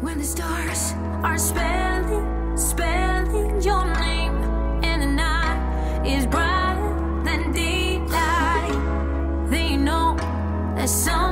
When the stars are spelling, spelling your name, and the night is brighter than daylight, they know that some.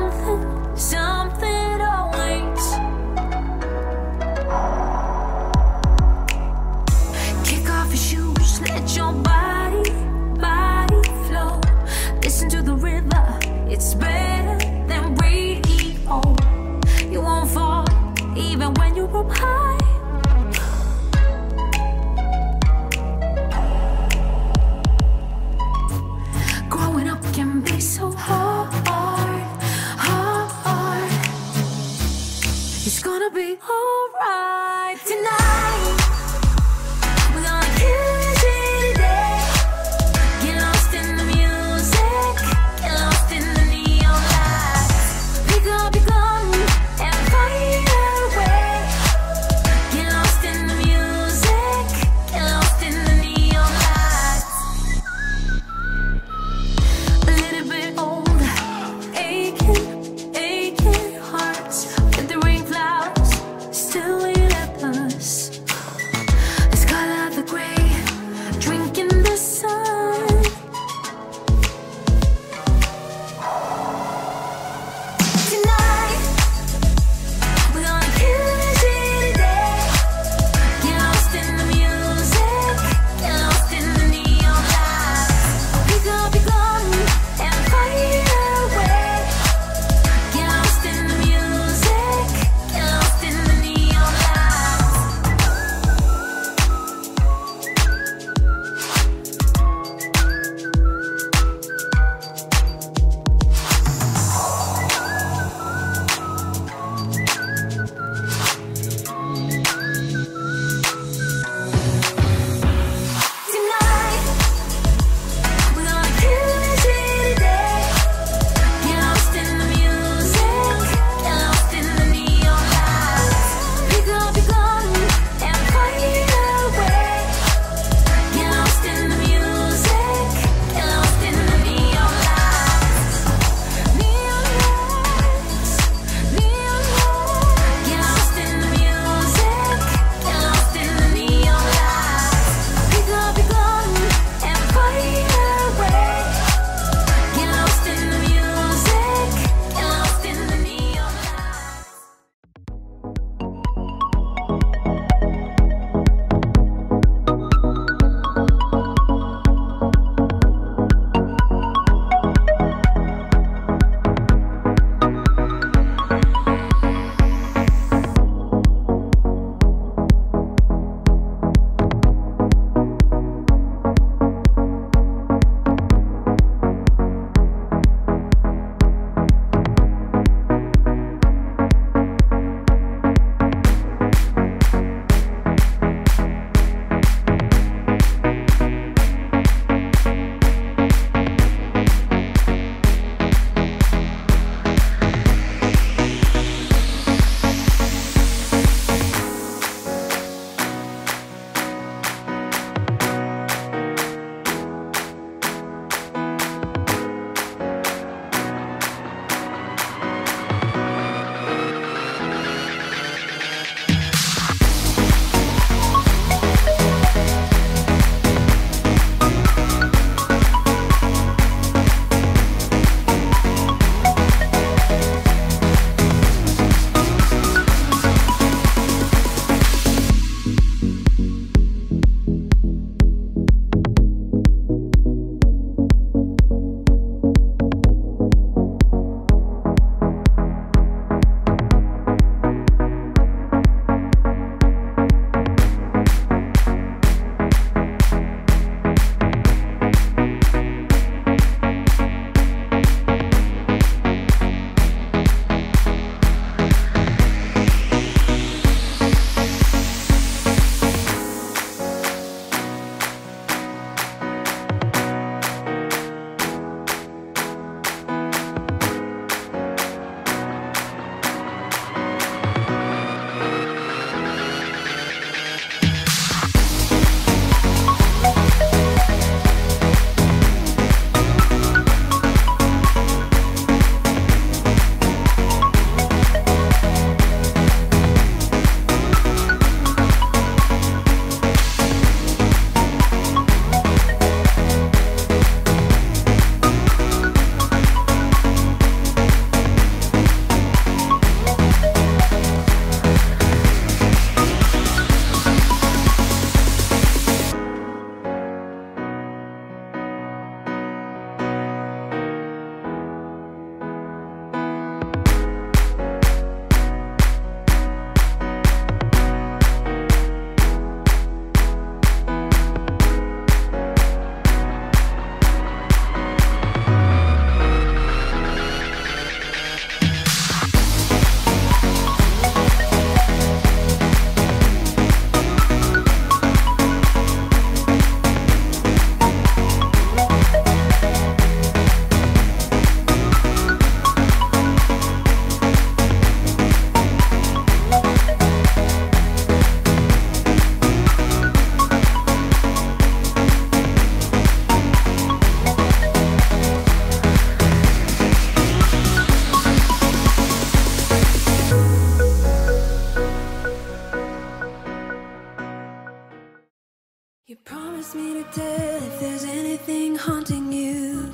Promise me to tell if there's anything haunting you.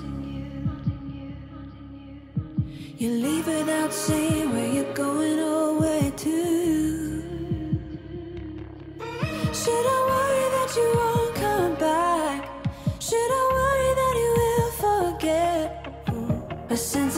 You leave without saying where you're going or where to. Should I worry that you won't come back? Should I worry that you will forget? I sense